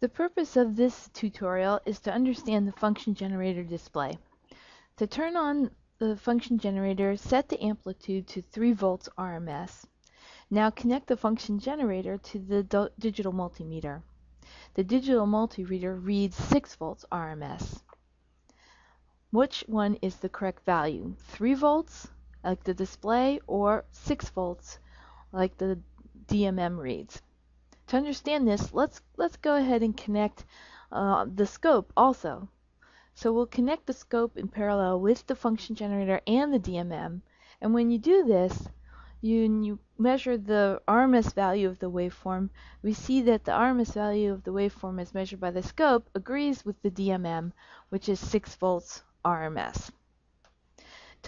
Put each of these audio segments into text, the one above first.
The purpose of this tutorial is to understand the function generator display. To turn on the function generator, set the amplitude to 3 volts RMS. Now connect the function generator to the digital multimeter. The digital multimeter reads 6 volts RMS. Which one is the correct value? 3 volts, like the display, or 6 volts, like the DMM reads? To understand this, let's, let's go ahead and connect uh, the scope also. So we'll connect the scope in parallel with the function generator and the DMM. And when you do this, you, you measure the RMS value of the waveform, we see that the RMS value of the waveform as measured by the scope agrees with the DMM, which is 6 volts RMS.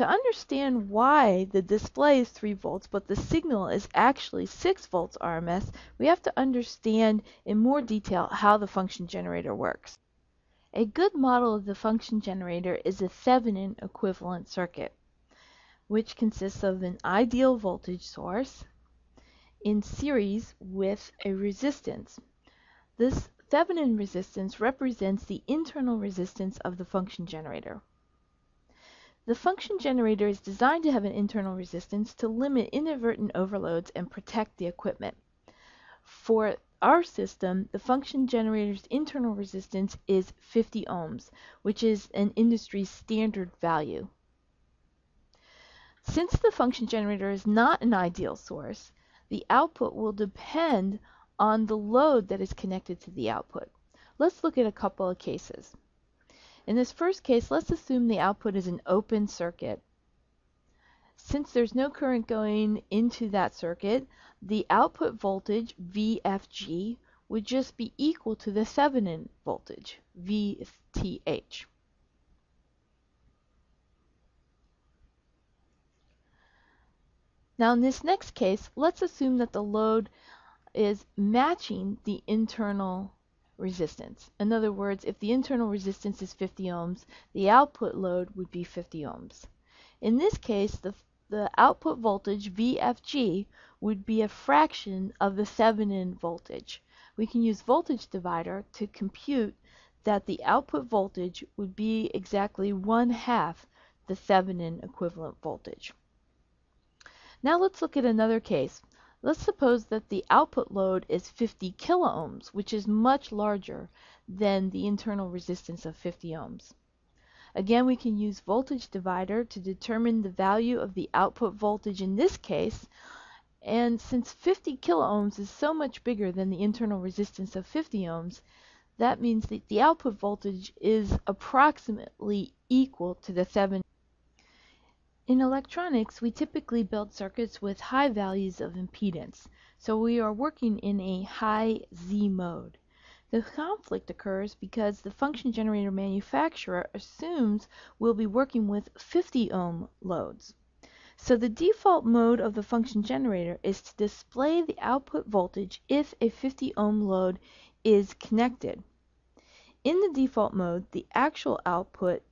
To understand why the display is 3 volts but the signal is actually 6 volts RMS, we have to understand in more detail how the function generator works. A good model of the function generator is a Thevenin equivalent circuit, which consists of an ideal voltage source in series with a resistance. This Thevenin resistance represents the internal resistance of the function generator. The function generator is designed to have an internal resistance to limit inadvertent overloads and protect the equipment. For our system, the function generator's internal resistance is 50 ohms, which is an industry standard value. Since the function generator is not an ideal source, the output will depend on the load that is connected to the output. Let's look at a couple of cases. In this first case, let's assume the output is an open circuit. Since there's no current going into that circuit, the output voltage, VFG, would just be equal to the Thevenin voltage, VTH. Now in this next case, let's assume that the load is matching the internal resistance. In other words, if the internal resistance is 50 ohms, the output load would be 50 ohms. In this case, the, the output voltage, VFG, would be a fraction of the Thevenin voltage. We can use voltage divider to compute that the output voltage would be exactly one half the Thevenin equivalent voltage. Now let's look at another case. Let's suppose that the output load is 50 kiloohms, which is much larger than the internal resistance of 50 ohms. Again, we can use voltage divider to determine the value of the output voltage in this case. And since 50 kiloohms is so much bigger than the internal resistance of 50 ohms, that means that the output voltage is approximately equal to the Thevenin in electronics, we typically build circuits with high values of impedance, so we are working in a high Z mode. The conflict occurs because the function generator manufacturer assumes we'll be working with 50 ohm loads. So the default mode of the function generator is to display the output voltage if a 50 ohm load is connected. In the default mode, the actual output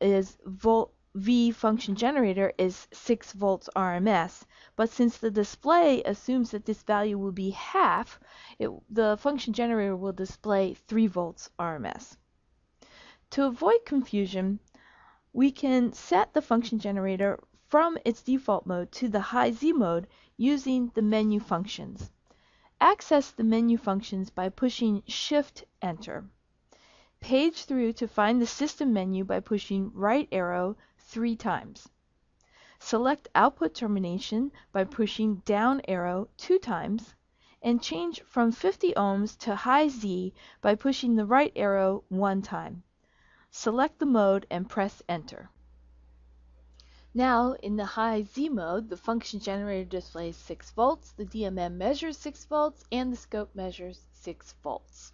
is volt V function generator is 6 volts RMS, but since the display assumes that this value will be half, it, the function generator will display 3 volts RMS. To avoid confusion, we can set the function generator from its default mode to the high Z mode using the menu functions. Access the menu functions by pushing Shift Enter. Page through to find the system menu by pushing right arrow three times. Select output termination by pushing down arrow two times and change from 50 ohms to high Z by pushing the right arrow one time. Select the mode and press enter. Now, in the high Z mode, the function generator displays 6 volts, the DMM measures 6 volts, and the scope measures 6 volts.